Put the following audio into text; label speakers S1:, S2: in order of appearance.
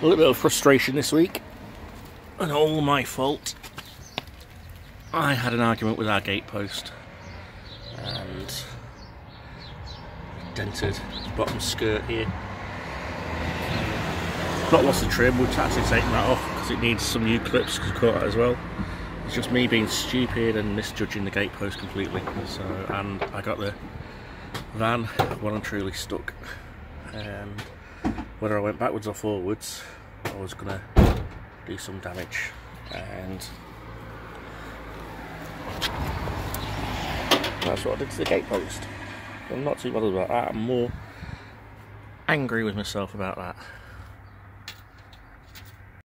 S1: A little bit of frustration this week, and all my fault. I had an argument with our gatepost and dented bottom skirt here. Not lost the trim, we've actually taken that off because it needs some new clips cut out as well. It's just me being stupid and misjudging the gatepost completely. So, and I got the van when I'm truly stuck. And whether I went backwards or forwards, I was gonna do some damage. And that's what I did to the gatepost. I'm not too bothered about that. I'm more angry with myself about that.